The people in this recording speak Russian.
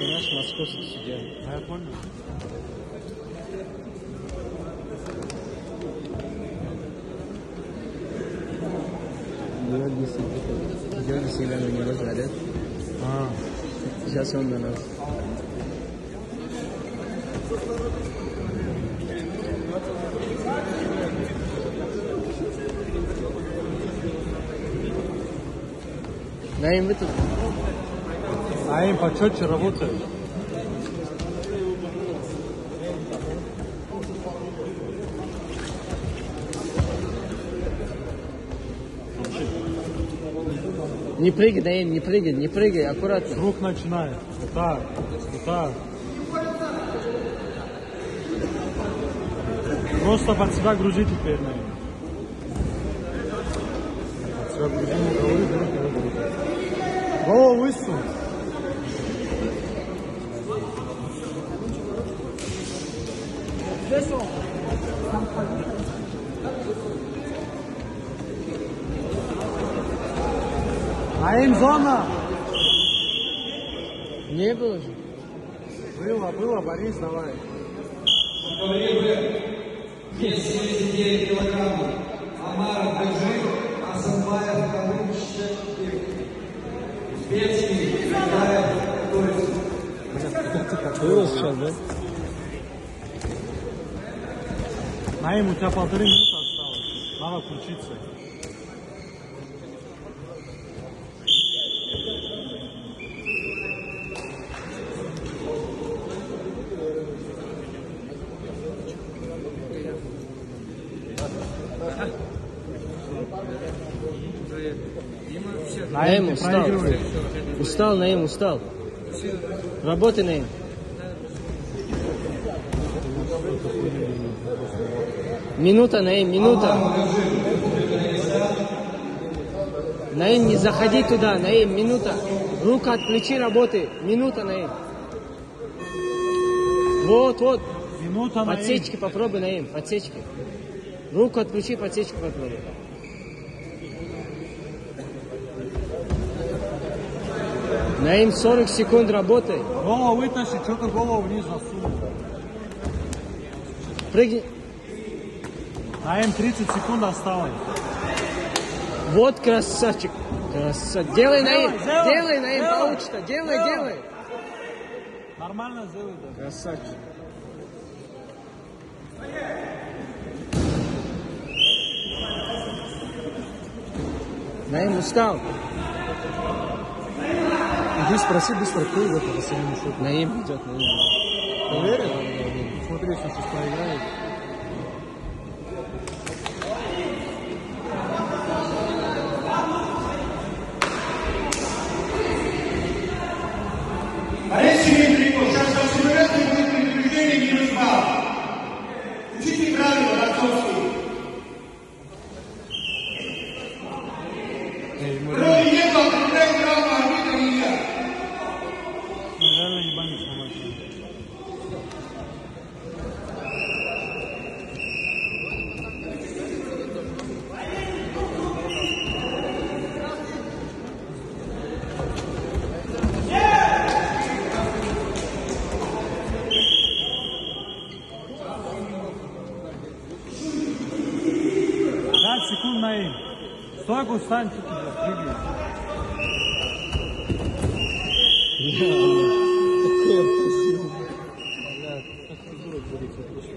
Güneş maskesi sıcak. Her konu. Yo decidí la mañana otra Ah. Ya son а им почетче работает. Не прыгай, Наим, не прыгай, не прыгай, аккуратно. С рук начинает. Вот так. Вот так. Просто под себя грузи теперь, наверное. Под себя грузи. Голову высунь. А им зона. Не было же. Было, было, Борис, давай. Вес 79 килограммов. Амар Бежи, Асанбаев, Калым, Щекин. Узбекский, Гаев, Турецкий. Было сейчас, да? Наим, у тебя полторы минуты осталось. Надо включиться. Наим ты устал. Устал, Наим, устал. Работай, Наим. Минута, Наим, минута. Наим, не заходи туда, Наим, минута. Руку отключи, работай. Минута, Наим. Вот, вот. Минута на Подсечки попробуй, Наим, подсечки. Руку отключи, подсечку попробуй. Наим, 40 секунд работай. Голову вытащи, что-то голову вниз засунул. Прыгни. Наим 30 секунд осталось. Вот красавчик. Красавчик. Делай, Наим. сделай, Делай, Наим, сделай, получится. Делай, делай. Нормально сделай, да. Красавчик. Наим устал. Иди спроси быстро, кто идет по последнему счету. Наим идет, Наим. Уверен? Смотри, сейчас проиграет. Реально. Пять секунд на им. Стойку встань, прыгай. Встречу nosotros.